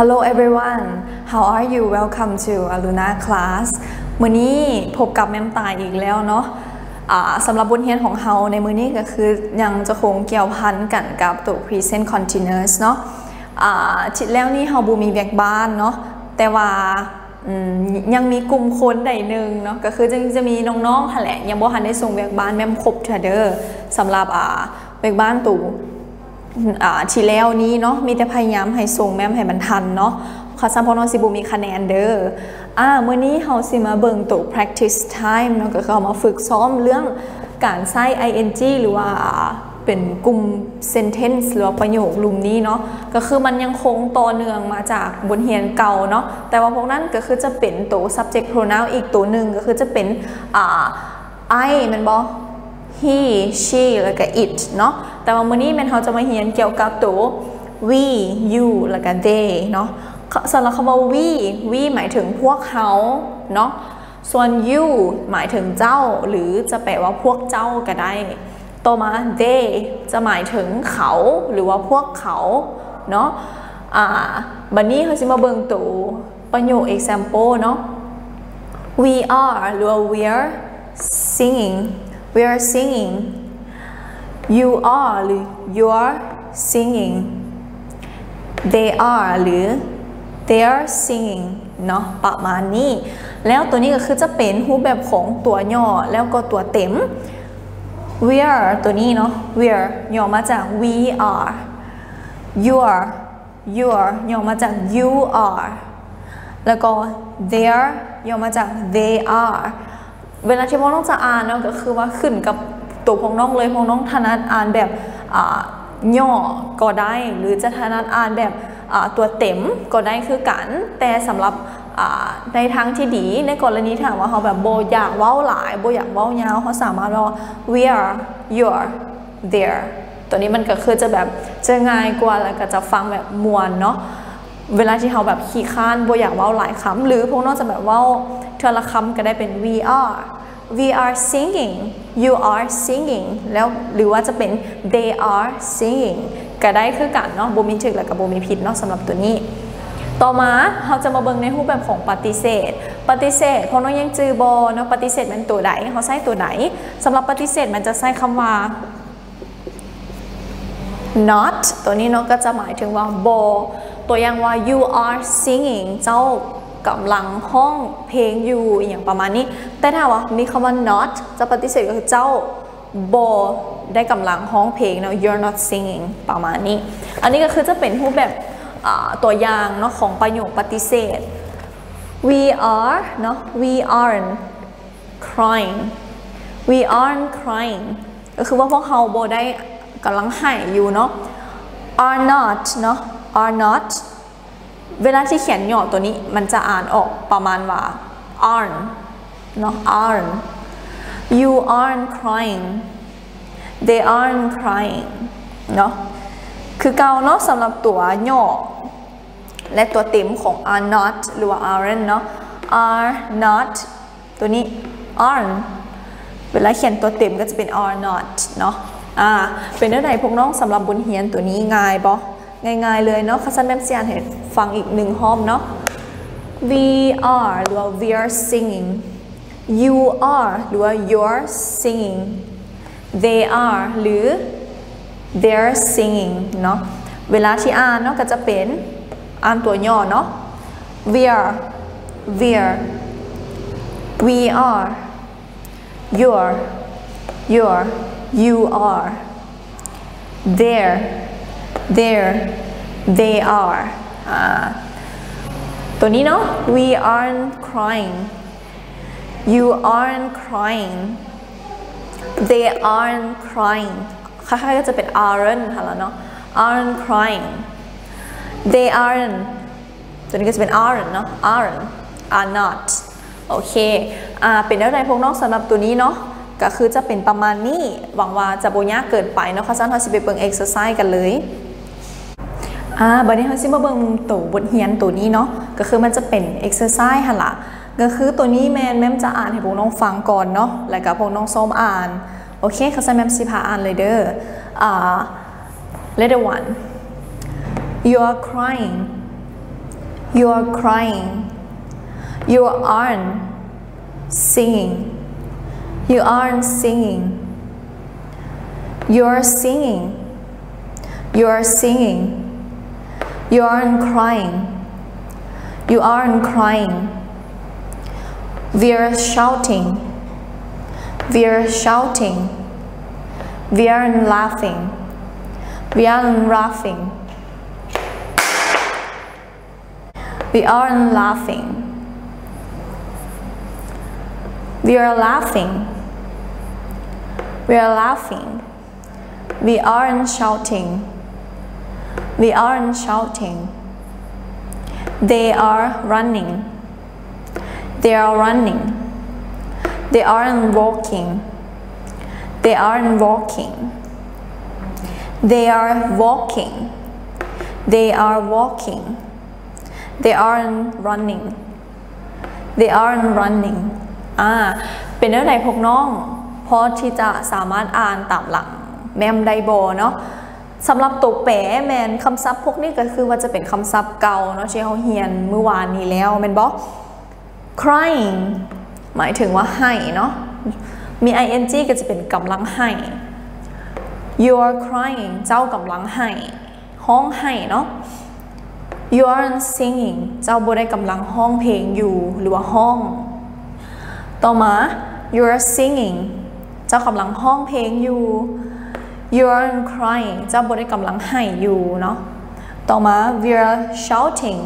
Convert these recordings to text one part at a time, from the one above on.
Hello everyone how are you welcome to Aluna class มื้อนี้พบกับแม่มตายอีกแล้วเนาะอ่าสำหรับบทเรียนของเฮาในมื้อนี้ก็คือยังจะคงเกี่ยวพันกันกับตัว present continuous เนาะอ่าชิดแล้วนี่เฮาบ่มีแบกบ้านเนาะแต่ว่าอืมยังมีกลุ่มคนใดหนึ่งเนาะก็คือจะจะมีน้องๆแหละยังบ่ทันได้ส่งแบกบ้านแม่มครบเทื่อเด้อสำหรับอ่าแบกบ้านตู่ ที่แล้วนี้เนาะมีแต่พยายามให้ส่งแม่มให้มันทันเนาะคาซัมพอนอสิบุมีคะแนนเด้ออ่ามื้อนี้เฮาสิมาเบิ่งตัว practice time เนาะก็คือเามาฝึกซ้อมเรื่องการใช้ ing หรือว่าเป็นกลุ่ม sentence หรือว่าประโยคลุมนี้เนาะก็คือมันยังคงต่อเนื่องมาจากบทเรียนเก่าเนาะแต่ว่าพวกนั้นก็คือจะเป็นตัว subject pronoun อีกตัวหนึ่งก็คือจะเป็นอ่า I มันบอ he she แล้วก็ it เนาะแต่ว่ามื้อนี้แม่นเราจะมาเรียนเกี่ยวกับตัว we you แล้วก็ they เนาะสำหรับคำว่า we we หมายถึงพวกเขาเนาะส่วน you หมายถึงเจ้า หรือจะแปลว่าพวกเจ้าก็ได้ต่อมา they จะหมายถึงเขาหรือว่าพวกเขาเนาะอ่าบัดนี้เราจะมาเบิ่งตัวประโยค example เนาะ we are หรือว่า we are singing we are singing you are หรือ you are singing they are หรือ they are singing เนาะประมาณนี้ แล้วตัวนี้ก็คือจะเป็นรูปแบบของตัวย่อแล้วก็ตัวเต็ม we are ตัวนี้เนาะ we are ย่อมาจาก we are you are you are ย่อมาจาก you are แล้วก็ they are ย่อมาจาก they are เวลาที่พวกน้องจะอ่านเนาะก็คือว่าขึ้นกับตัวพวกน้องเลยพวกน้องถนัดอ่านแบบย่อก็ได้ หรือจะถนัดอ่านแบบตัวเต็มก็ได้คือกัน แต่สำหรับในทางที่ดีในกรณีถามว่าเขาแบบโบอยากเว้าหลายโบอยากเว้ายาวเขาสามารถว่า we are you are there ตัวนี้มันก็คือจะแบบจะง่ายกว่าแล้วก็จะฟังแบบมวลเนาะเวลาที่เขาแบบขี้ข้านโบอยากเว้าหลายคำหรือพวกน้องจะแบบเว้า เทอละคำก็ได้เป็น we are we are singing you are singing แล้วหรือว่าจะเป็น they are singing ก็ได้คือกันเนาะบ่มีถึกและกับบ่มีผิดเนาะสำหรับตัวนี้ ต่อมาเราจะมาเบิ่งในรูปแบบของปฏิเสธ ปฏิเสธเพราะน้องยังจือบอเนาะปฏิเสธมันตัวไหนเขาใช้ตัวไหนสำหรับปฏิเสธมันจะใช้คำว่า not ตัวนี้เนาะก็จะหมายถึงว่าโบตัวอย่างว่า you are singing เจ้า กำลังห้องเพลงอยู่อย่างประมาณนี้ แต่ถ้าว่ามีคำว่า not จะปฏิเสธก็คือเจ้าโบได้กำลังห้องเพลงเนาะ you're not singing ประมาณนี้ อันนี้ก็คือจะเป็นรูปแบบตัวอย่างเนาะของประโยคปฏิเสธ we are เนาะ we aren't crying we aren't crying ก็คือว่าพวกเขาโบได้กำลังหายอยู่เนาะ are not เนาะ are not เวลาที่เขียนหย่อตัวนี้มันจะอ่านออกประมาณว่า aren't เนาะ aren't you aren't crying they aren't crying เนาะคือเกาเนาะสำหรับตัวหย่อและตัวเต็มของ are not หรือว่า aren't เนาะ are not ตัวนี้ aren't เวลาเขียนตัวเต็มก็จะเป็น are not เนาะอ่าเป็นเรื่องไหนพวกน้องสำหรับบนเฮียนตัวนี้ง่ายปะ ง่ายๆเลยเนาะคัสซันแมมเซียนเห็นฟังอีกหนึ่งห้อมเนาะ we are หรือว่า we are singing you are หรือว่า you're singing they are หรือ they're singing เนาะเวลาที่อ่านเนาะก็จะเป็นอ่านตัวย่อเนาะ we are we are we are you're you're you are there there they are อ่าตัวนี้เนาะ we aren't crying you aren't crying they aren't crying คล้ายๆก็จะเป็น aren't ค่ะแล้วเนาะ aren't crying they aren't ตัวนี้ก็จะเป็น aren't เนาะ aren't are not โอเคอ่าเป็นอะไรพวกน้องสำหรับตัวนี้เนาะ ก็คือจะเป็นประมาณนี้หวังว่าจะโบยากเกินไปเนาะค่ะสั้นเราสิไปเบิ่งเอ็กซ์ไซส์กันเลยอ่าบัดนี้เราสิมาเบิ่งตัวบทเรียนตัวนี้เนาะก็คือมันจะเป็นเอ็กซ์ไซส์หั่นล่ะก็คือตัวนี้แมนแม่มจะอ่านให้พวกน้องฟังก่อนเนาะแล้วก็พวกน้องซ้มอ่านโอเคค่ะสั้นแม่มสิพาอ่านเลยเด้ออ่า letter one you are crying you are crying you aren't singing you aren't singing. You are singing. You are singing. You aren't crying. You aren't crying. We are shouting. We are shouting. We aren't laughing. We aren't laughing. We aren't laughing. We are laughing we are laughing we aren't shouting we aren't shouting they are running they are running they aren't walking they aren't walking they are walking they are walking they aren't running they aren't running อ่า เป็นเรื่องไหนพวกน้อง พอที่จะสามารถอ่านตามหลังแมมไดโบเนาะสำหรับตัวแปรแมนคำศัพท์พวกนี้ก็คือว่าจะเป็นคำศัพท์เก่าเนาะที่เขาเฮียนเมื่อวานนี้แล้วแมนบอก crying หมายถึงว่าให้เนาะมี ing ก็จะเป็นกำลังให้ you are crying เจ้ากำลังให้ห้องให้เนาะ you aren't singing เจ้าบ่ได้กำลังห้องเพลงอยู่หรือว่าห้อง ต่อมา you are singing เจ้ากำลังห้องเพลงอยู่ You're crying เจ้าบ่ได้กำลังให้อยู่เนาะต่อมา We're shouting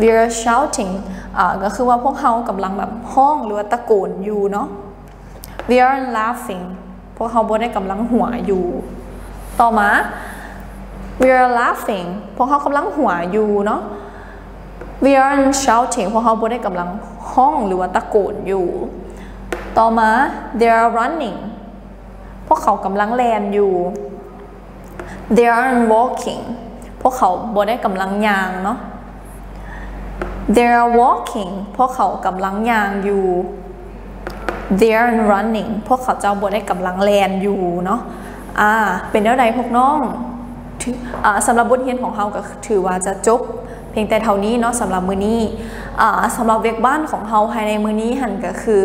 We're shouting อ่าก็คือว่าพวกเขากำลังแบบห้องหรือว่าตะโกนอยู่เนาะ We're laughing พวกเขาบ่ได้กำลังหัวอยู่ ต่อมา We're laughing พวกเขากำลังหัวอยู่เนาะ We're shouting พวกเขาบ่ได้กำลังห้องหรือว่าตะโกนอยู่ ต่อมา they are running พวกเขากำลังแลนอยู่ they aren't walking พวกเขาบ่ได้กำลังยางเนาะ they are walking พวกเขากำลังยางอยู่ they aren't running พวกเขาเจ้าบ่ได้กำลังแลนอยู่เนาะอ่าเป็นแล้วใดพวกน้องถืออ่าสำหรับบทเรียนของเราก็ถือว่าจะจบ พียงแต่เท่านี้เนาะสำหรับมือนี้สำหรับเวกบ้านของเราภายในมือนี้หันก็คือ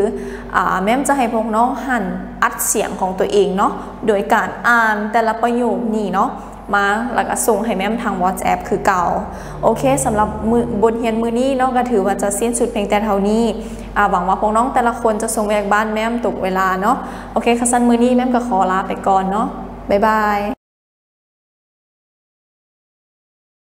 อ่าแม่มจะให้พวกน้องหันอัดเสียงของตัวเองเนาะโดยการอ่านแต่ละประโยคนี้เนาะมาแล้วก็ส่งให้แม่มทาง WhatsApp คือเก่า โอเคสำหรับมือบทเรียนมือนี้เนาะก็ถือว่าจะสิ้นสุดเพียงแต่เท่านี้หวังว่าพวกน้องแต่ละคนจะส่งแวกบ้านแม่มตกเวลาเนาะโอเคคัสันมือนี้แม่มก็ขอลาไปก่อนเนาะบ๊ายบาย